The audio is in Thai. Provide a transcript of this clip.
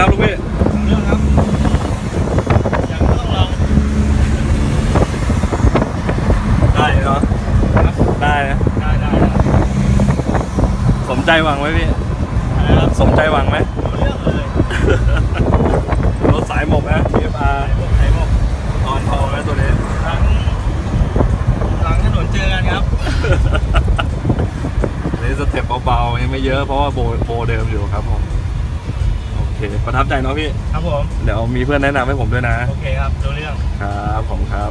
ครับลูกพี่ได้เนาะได้นะได้ได้สมใจหวังไหมพี่สมใจหวังไหมเรื่องเลยรถสายหมกนะ TFR สายหมกตอนพอไหมตัวนี้หลังหลังถนนเจอกันครับนี่สเต็ปเบาๆไม่เยอะเพราะว่าโบโบเดิมอยู่ครับผม เคประทับใจเนาะพี่ ครับผม เดี๋ยวมีเพื่อนแนะนำให้ผมด้วยนะ โอเคครับรู้เรื่อง ครับผมครับ